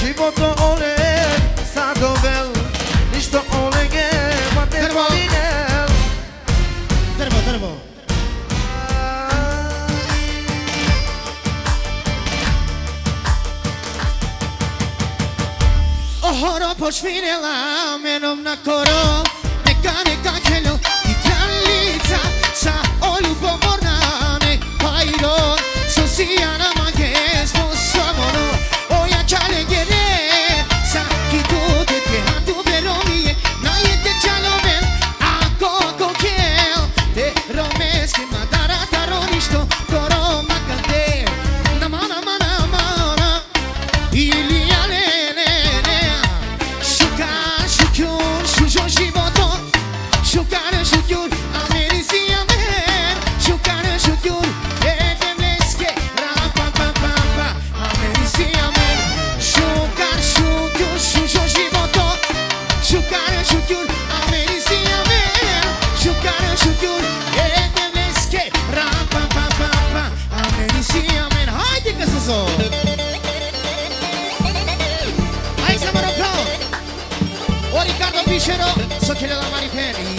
život to ole sa dovel, ništo ole ge, pa te drvo. vinel. Drvo, drvo. Ohoro pošvinela Kill la mani penny.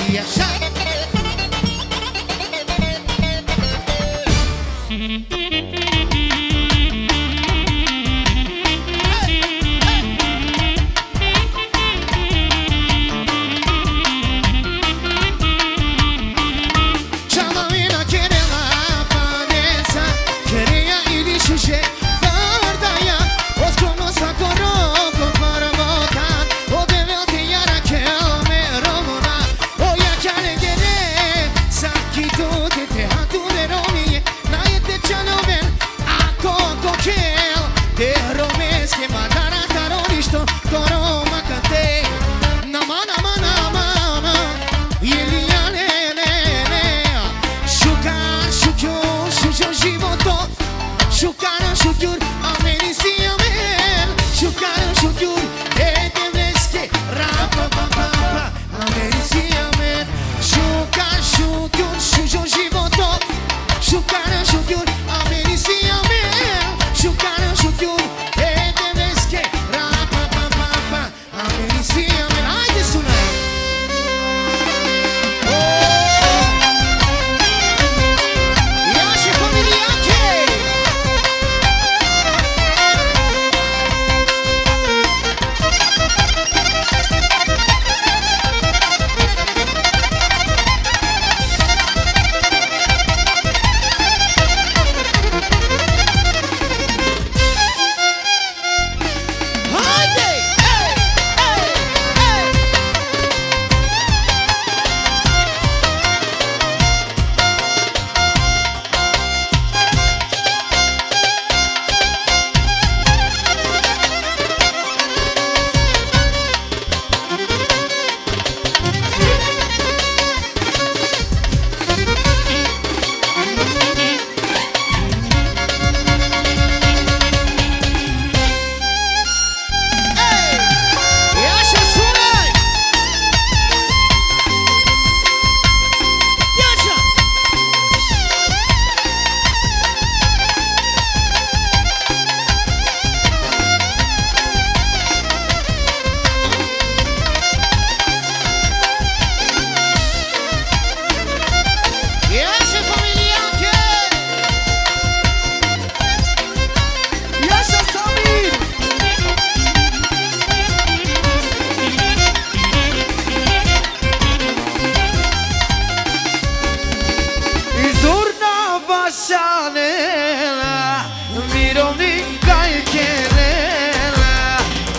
shanela Miro mi kaj kenela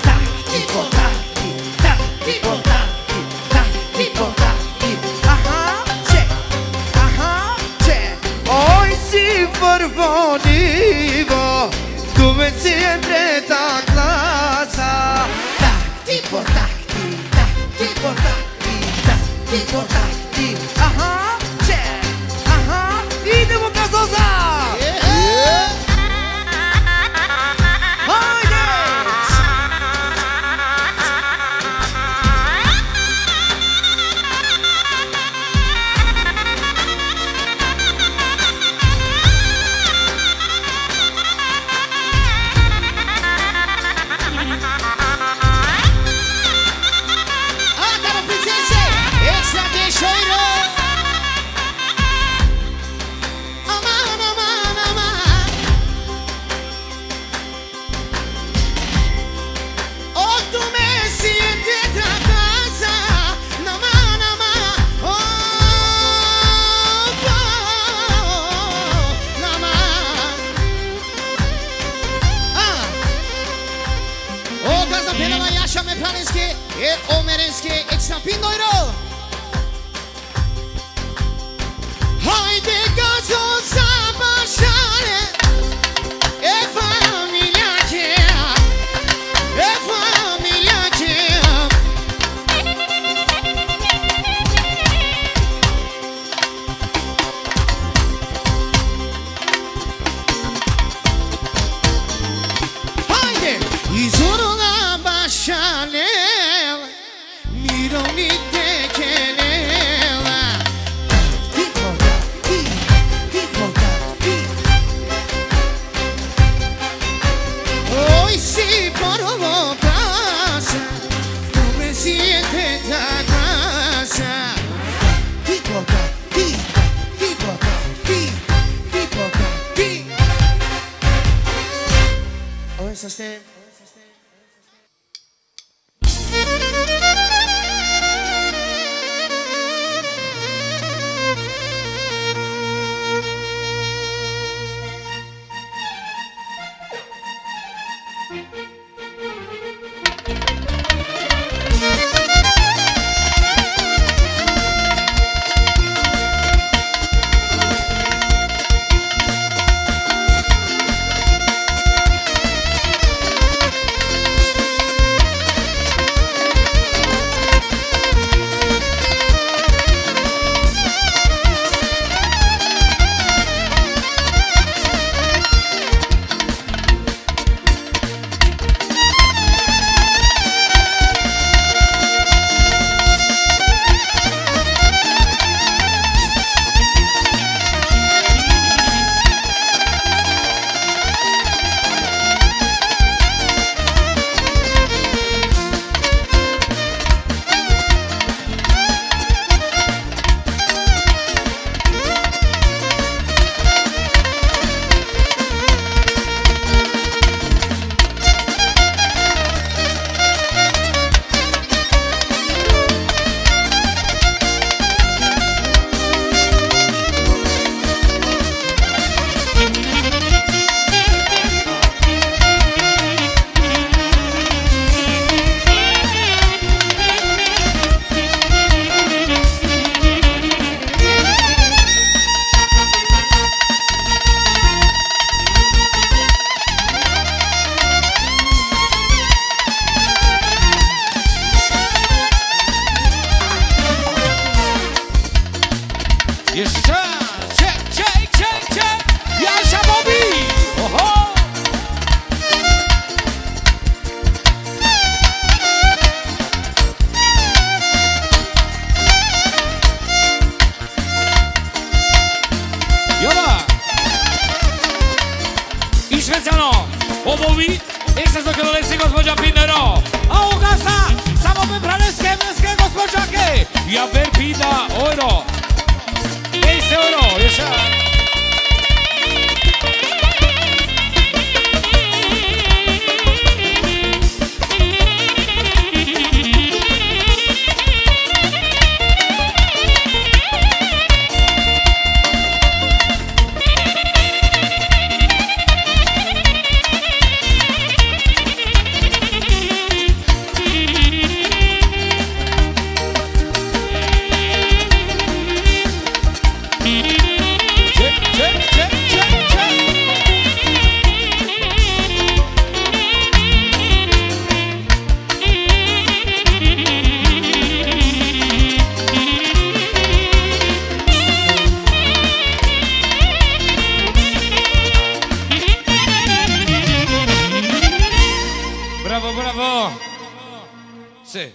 Takti po takti, takti po takti, takti po takti. Aha, që, aha, që Oj si përvonivo Tu me si e treta klasa. Takti po takti, takti po takti, takti po takti. O merenski, ik snap je nooit al. You should. time. bravo, bravo. Sí.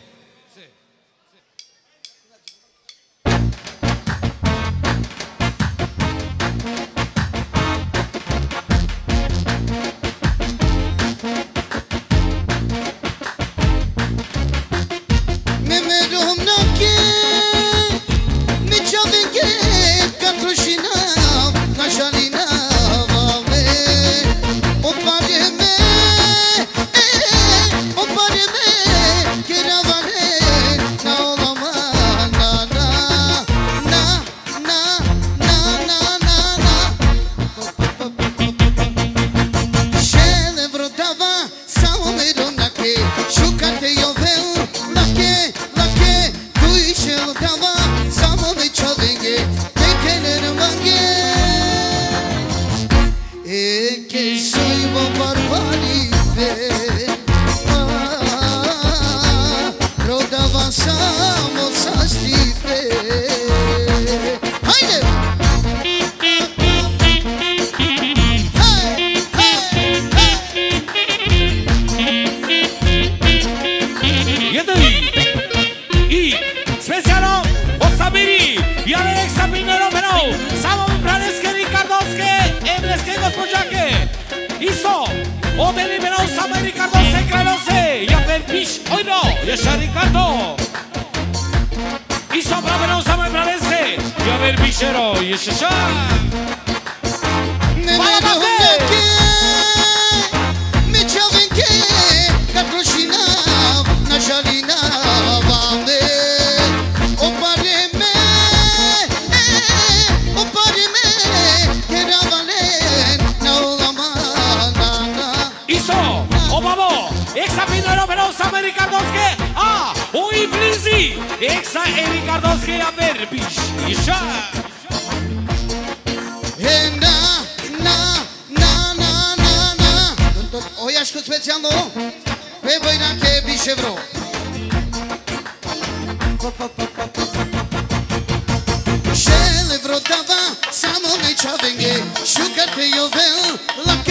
Ode liberał same Ricardo Segrelosy Ja pewniś, oj no, jeszcze Ricardo. I są prawe same Bravesy Ja werbiszero, jeszcze szan Para Ericardowskie, a u Iblizi, Eksa Ericardowskie, ja verbisz, i Na, na, na, na, na, na, o ojaś special specjalno, pe wojna kiebi się wro. Szele wrodawa, samo najczawęgie, szukate jovel, lakie.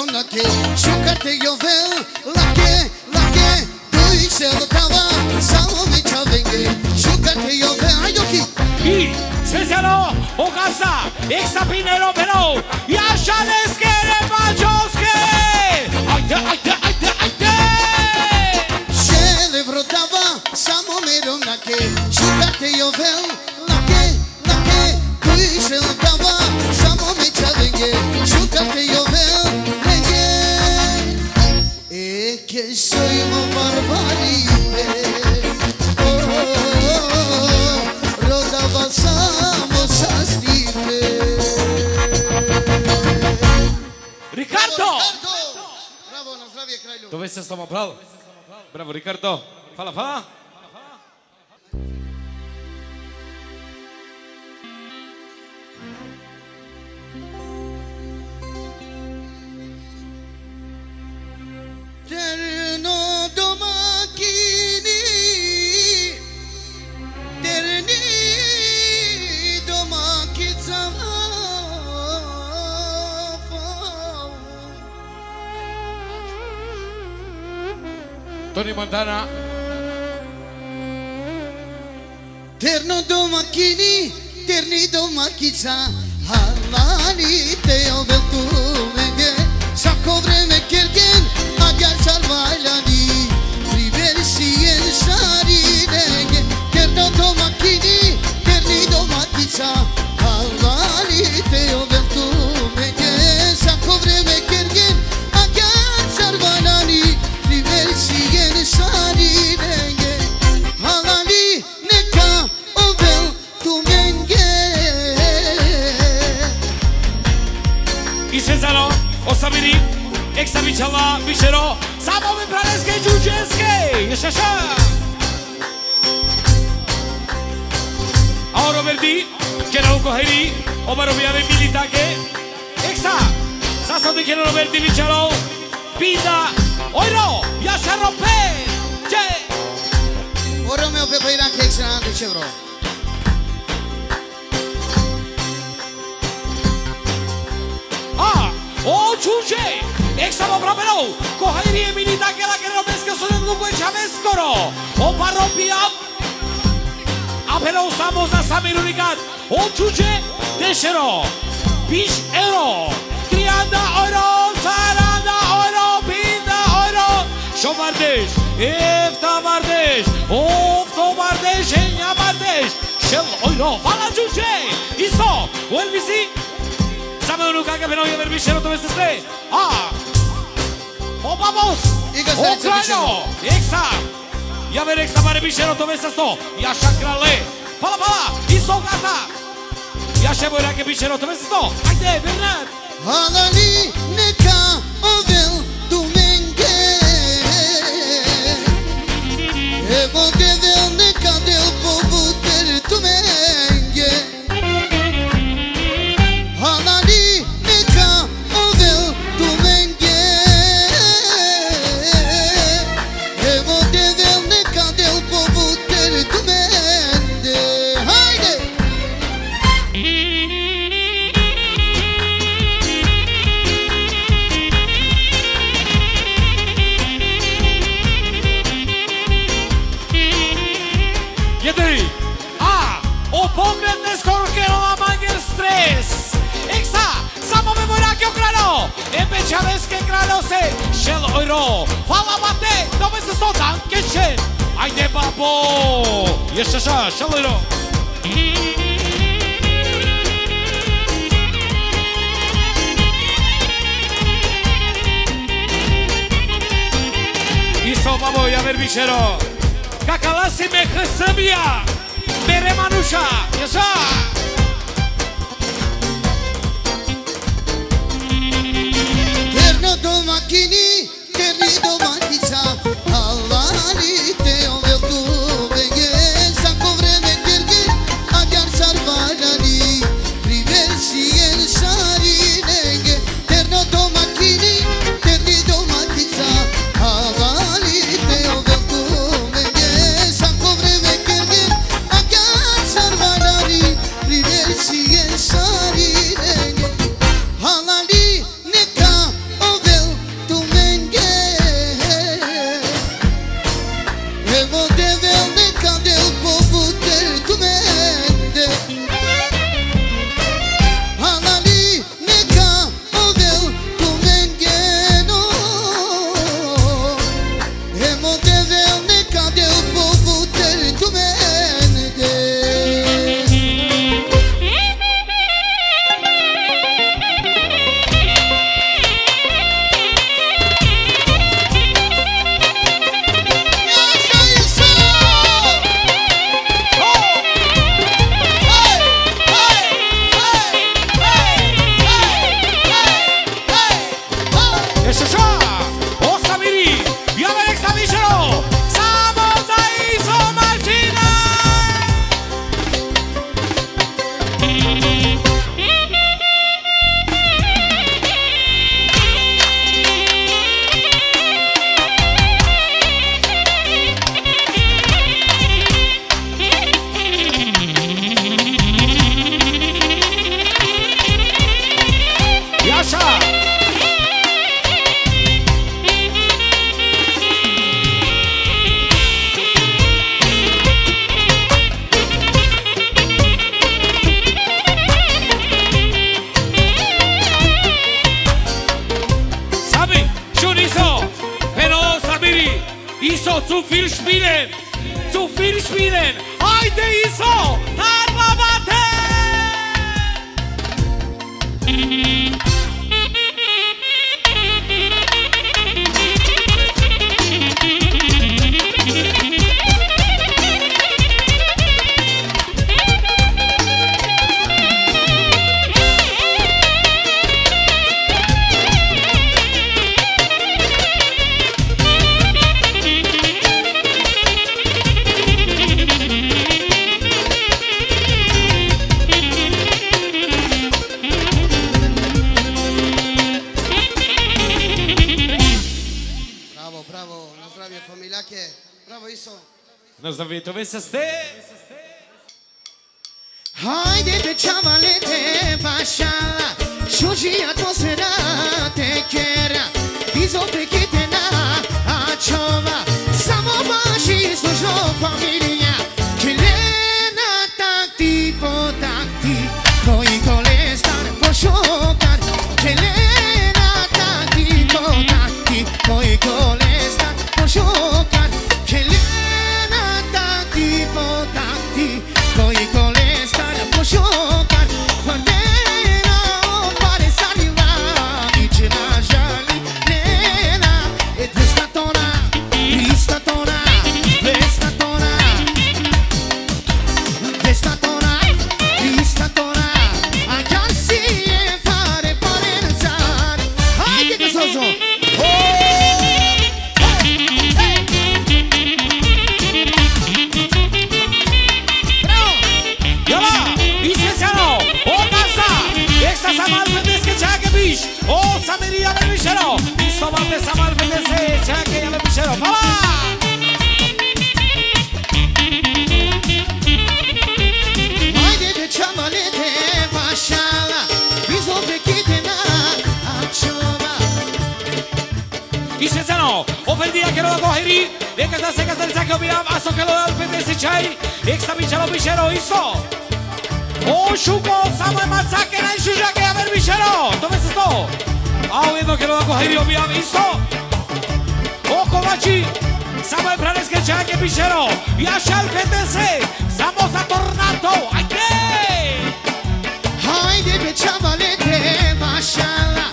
Ronaldo, chucate e ovel, laque, laque, tu e seu tava, salve chavengue, chucate e ovel, ai o que? E, Cesaro, o casa, exa pinero pero, e a chales que ele bajoske, ai te, ai te, ai te, ai te, chele brotava, salve me ronaldo, chucate e ovel, laque, laque, Bravo, Ricardo. Fala, fala. Tony Montana. Terno do makini terni do makica Harlani teo beltumenge Sako vreme kergen agar sarvaylani Riversiyen sarinenge Terno do makini terni do makica Harlani ćwiczała, wyszero, samowy praleckiej dziudzieckiej, jeszcze się. A Roberti, kierał koheri, oba robiamy mili che non zasady kierał Roberti wycielał, pida, ojro, jeszcze ropę, che Oro me ope che kek sran de chevro. Ah, o chuche. Exa mo propero, cojeri e militaque la que no pesca sono lungo e chavescoro. O parropia. Apelo usamos a Samirunicat. O chuche, deșero. Piș euro. Trianda euro, saranda euro, pinda euro. Șovardeș, efta vardeș, ofto vardeș, enia vardeș. Shell euro, fala chuche. Iso, vuelvisi. Samirunicat que no ver bichero Опа Obamos! Украино! Екса! Ја ве рекса баре бишеното место. Ја шакрале. Пала пала и со согаса. Ја ше бој раке бишеното место. Ајде, Бернат. Хала ли нека ова Çaveske kralose, şel oyro. Fala bate, to by se stodan keşe. Ajde babo, jeszcze raz, şel oyro. Iso babo, ja verbixero. Kakalasi me hsebia. Bere manuşa, yaşa. maquini, querido maquisa. direito, vê se este. Hai de te chamale te bashala, shuji a to será te quera, piso pequena a chova, samo bashi sujo família. সবাতে সামাল ফেলেছে ছেঁকে গেল বিশ্বের বাবা Isezano, ofendija Kerova Goheri, Rijeka zna se kazdali Zake Obiram, Aso Kelova Alpete Sičaj, Rijek Sabičaro Bišero, Iso. O, Šuko, Samoj Masake, Najšužake, Javer Bišero, tome se sto. Vamos viendo que lo ha cogido bien visto. Ojo Bachi, Samuel Pranes que c'è anche Pichero. Y allá el FTC, estamos a tornato. ¡Ay, qué! Haydi be çabalete maşallah.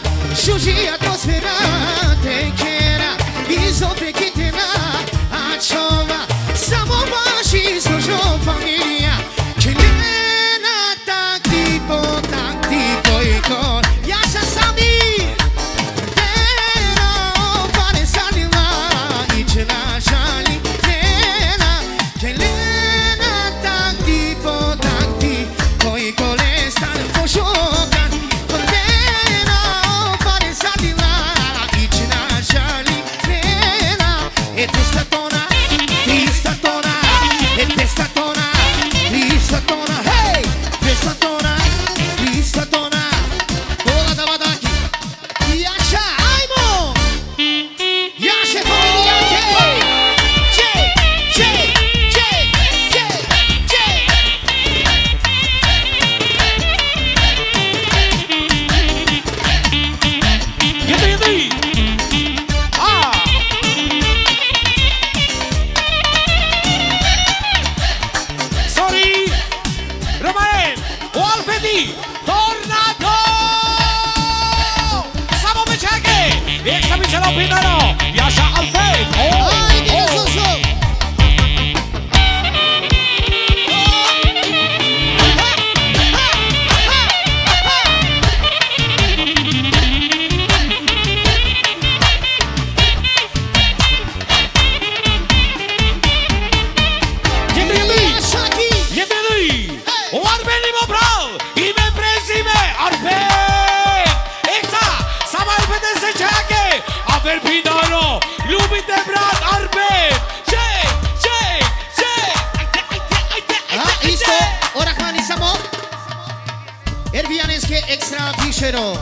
będzie ekstra piszero.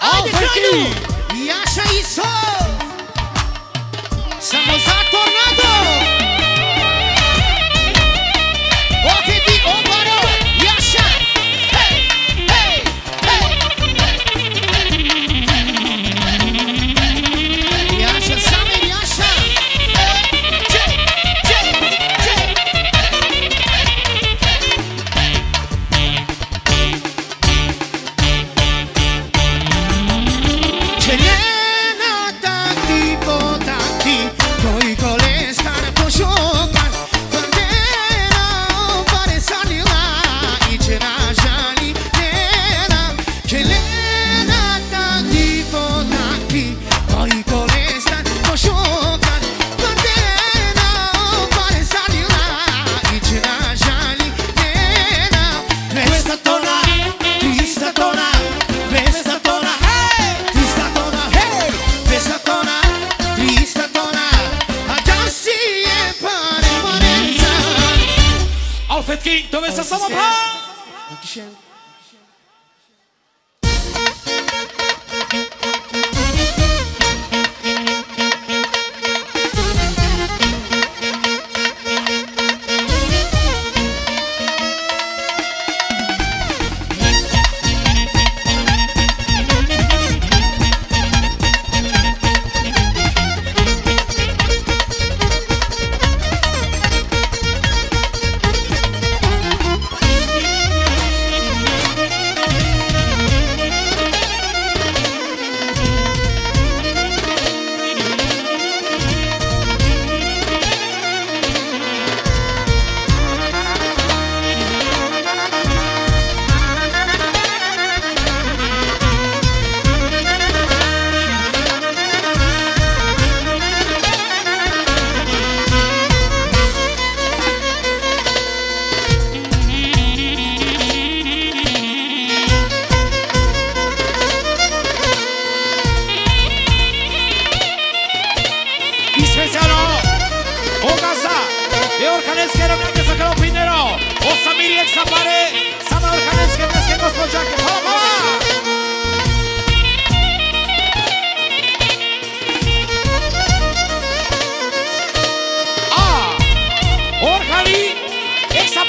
Afeki! Jasza i są!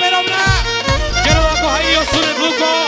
メロンが世の中を配慮する向こう